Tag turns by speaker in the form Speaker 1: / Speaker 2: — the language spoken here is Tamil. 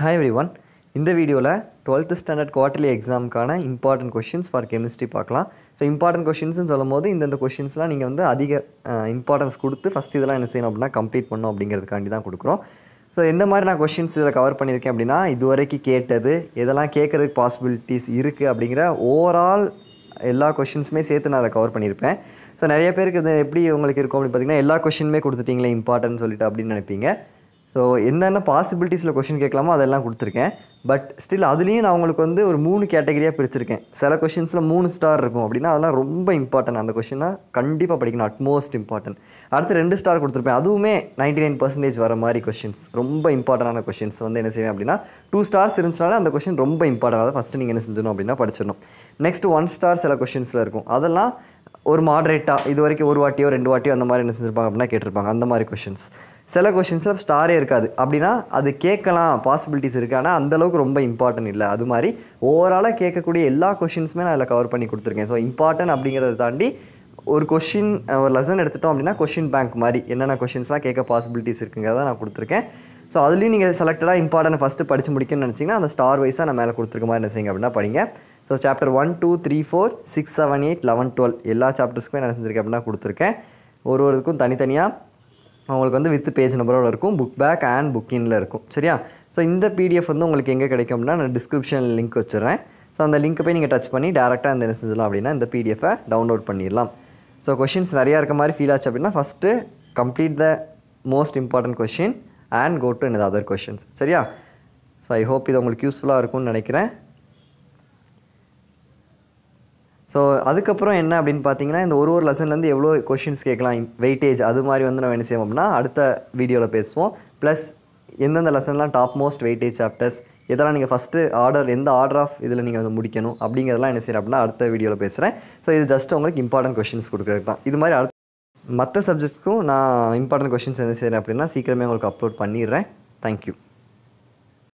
Speaker 1: ஹாய் எவ்ரி ஒன் இந்த வீடியோவில் டுவெல்த்து ஸ்டாண்டர்ட் குவார்ட்டர்லி எக்ஸாமுக்கான இம்பார்ட்டன்ட் கொஷின்ஸ் ஃபார் கெமிஸ்ட்ரி பார்க்கலாம். ஸோ இம்பார்ட்டன்ட் கொஷின்ஸ்னு சொல்லும் போது இந்தந்த கொஷின்ஸ்லாம் நீங்கள் வந்து அதிக இம்பார்ட்டன்ஸ் கொடுத்து ஃபஸ்ட் இதெல்லாம் என்ன செய்யணும் அப்படின்னா கம்ப்ளீட் பண்ணணும் அப்படிங்கிறதுக்காண்டி தான் கொடுக்குறோம். ஸோ எந்த மாதிரி நான் கொஷின்ஸ் இதில் கவர் பண்ணியிருக்கேன் அப்படின்னா இதுவரைக்கும் கேட்டது எதெல்லாம் கேட்குறதுக்கு பாசிபிலிட்டிஸ் இருக்குது அப்படிங்கிற ஓவரால் எல்லா கொஷின்ஸுமே சேர்த்து நான் அதை கவர் பண்ணியிருப்பேன். ஸோ நிறைய பேருக்கு இது எப்படி உங்களுக்கு இருக்கும் அப்படின்னு பார்த்தீங்கன்னா எல்லா கொஷினுமே கொடுத்துட்டீங்களே இம்பார்ட்டன்ட் சொல்லிட்டு அப்படின்னு நினைப்பீங்க. ஸோ என்னென்ன பாசிபிலிட்டிஸில் கொஷின் கேட்கலாமோ அதெல்லாம் கொடுத்துருக்கேன். பட் ஸ்டில் அதுலேயும் நான் உங்களுக்கு வந்து ஒரு மூணு கேட்டகரியாக பிரிச்சிருக்கேன். சில கொஷின்ஸில் மூணு ஸ்டார் இருக்கும் அப்படின்னா அதெல்லாம் ரொம்ப இம்பார்ட்டன்ட் அந்த கொஷினாக கண்டிப்பாக படிக்கணும். அட்மோஸ்ட் இம்பார்ட்டன்ட் அடுத்து ரெண்டு ஸ்டார் கொடுத்துருப்பேன். அதுவுமே நைன்டி நைன் பர்சன்டேஜ் வர மாதிரி கொஷின்ஸ் ரொம்ப இம்பார்ட்டண்டான கொஷின்ஸ் வந்து என்ன செய்வேன் அப்படின்னா டூ ஸ்டார்ஸ் இருந்துச்சுனால அந்த கொஷின் ரொம்ப இம்பார்ட்டன்ட் அதை ஃபஸ்ட்டு நீங்கள் என்ன செஞ்சணும் அப்படின்னா படிச்சிடணும். நெக்ஸ்ட் ஒன் ஸ்டார் சில கொஷின்ஸில் இருக்கும். அதெல்லாம் ஒரு மாடரேட்டாக இது வரைக்கும் ஒரு வாட்டியோ ரெண்டு வாட்டியோ அந்த மாதிரி என்ன செஞ்சிருப்பாங்க அப்படின்னா கேட்டிருப்பாங்க. அந்த மாதிரி கொஷின்ஸ் சில கொஷின்ஸில் ஸ்டாரே இருக்காது. அப்படின்னா அது கேட்கலாம் பாசிபிலிட்டிஸ் இருக்குது ஆனால் அந்தளவுக்கு ரொம்ப இம்பார்ட்டன்ட் இல்லை. அது மாதிரி ஓவராலாக கேட்கக்கூடிய எல்லா கொஷின்ஸுமே நான் அதில் கவர் பண்ணி கொடுத்துருக்கேன். ஸோ இம்பார்ட்டன்ட் அப்படிங்கிறத தாண்டி ஒரு கொஷின் ஒரு லெசன் எடுத்துட்டோம் அப்படின்னா கொஷின் பேங்க் மாதிரி என்னென்ன கொஷின்ஸ்லாம் கேட்க பாசிபிலிட்டிஸ் இருக்குங்கிறத நான் கொடுத்துருக்கேன். ஸோ அதுலேயும் நீங்கள் செலக்டடாக இம்பார்ட்டன்ட் ஃபஸ்ட்டு படித்து முடிக்கணும்னு நினச்சிங்கன்னா அந்த ஸ்டார் வைஸாக நான் மேலே கொடுத்துருக்க மாதிரி என்ன செய்யுங்க அப்படின்னா படிங்க. So chapter one two three four six seven eight eleven twelve எல்லா சாப்டர்ஸ்க்குமே நான் செஞ்சுருக்கேன் அப்படின்னா கொடுத்துருக்கேன். ஒரு ஒருக்கும் தனித்தனியாக உங்களுக்கு வந்து வித் பேஜ் நம்பரோட இருக்கும் புக் பேக் அண்ட் புக்கின்ல இருக்கும். சரியா? ஸோ இந்த பிடிஎஃப் வந்து உங்களுக்கு எங்கே கிடைக்கும்னா நான் டிஸ்கிரிப்ஷன் லிங்க் வச்சுறேன் ஸோ அந்த லிங்க்கை போய் நீங்கள் டச் பண்ணி டேரெக்டாக இந்த என்ன செஞ்சலாம் அப்படின்னா இந்த பிடிஎஃபை டவுன்லோட் பண்ணிடலாம். ஸோ கொஷின்ஸ் நிறையா இருக்க மாதிரி ஃபீல் ஆச்சு அப்படின்னா first complete the most important question and go to any other questions சரியா? ஸோ ஐ ஹோப் இது உங்களுக்கு யூஸ்ஃபுல்லாக இருக்கும்னு நினைக்கிறேன். ஸோ அதுக்கப்புறம் என்ன அப்படின்னு பார்த்தீங்கன்னா இந்த ஒரு ஒரு லெசன்லேருந்து எவ்வளோ கொஷின்ஸ் கேட்கலாம் வெயிட்டேஜ் அது மாதிரி வந்து நம்ம என்ன செய்வோம் அப்படின்னா அடுத்த வீடியோவில் பேசுவோம். ப்ளஸ் எந்தெந்த லெசன்லாம் டாப் மோஸ்ட் வெயிட்டேஜ் சாப்டர்ஸ் இதெல்லாம் நீங்கள் ஃபஸ்ட்டு ஆர்டர் எந்த ஆர்டர் ஆஃப் இதில் நீங்கள் வந்து முடிக்கணும் அப்படிங்கிறதெல்லாம் என்ன செய்யறேன் அப்படின்னா அடுத்த வீடியோவில் பேசுகிறேன் ஸோ இது ஜஸ்ட் உங்களுக்கு இம்பார்ட்டன்ட் கொஷின்ஸ் கொடுக்குறது தான். இது மாதிரி அடுத்த மற்ற சப்ஜெக்ட்ஸ்க்கும் நான் இம்பார்ட்டன்ட் கொஷின்ஸ் என்ன செய்கிறேன் அப்படின்னா சீக்கிரமே உங்களுக்கு அப்லோட் பண்ணிடுறேன். தேங்க்யூ